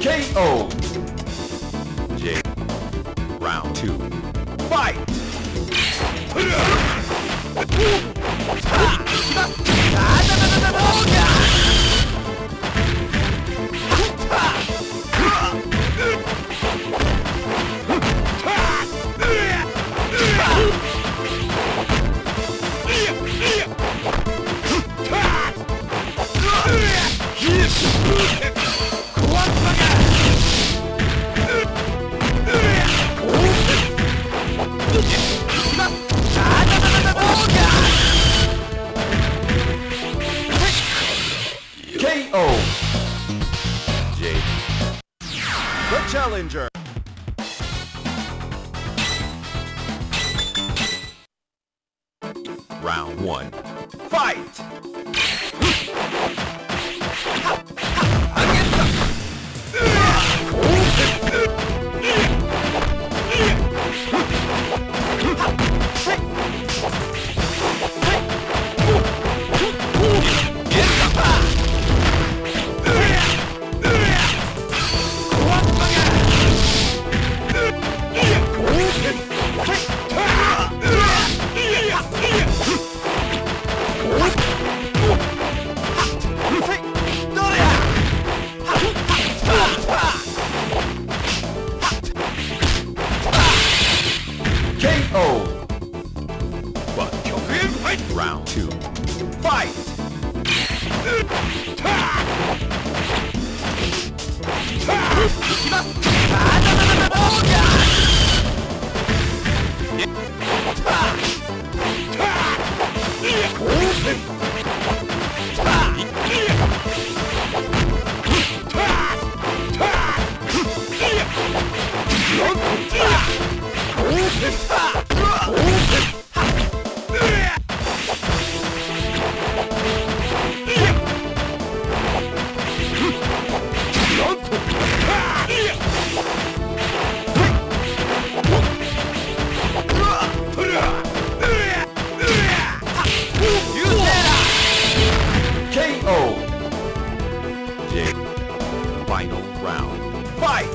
KO! J. Round two. Fight! Challenger. Round one. Fight! あたたたたた final round. Fight!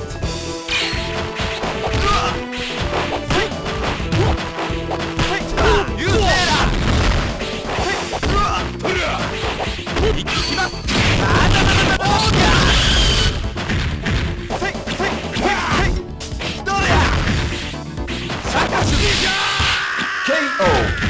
KO.